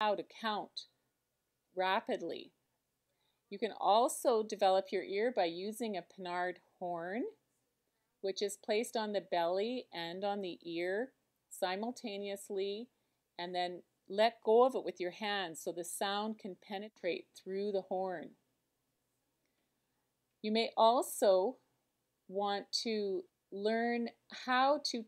how to count rapidly. You can also develop your ear by using a Pinard horn, which is placed on the belly and on the ear simultaneously, and then let go of it with your hands so the sound can penetrate through the horn. You may also want to learn how to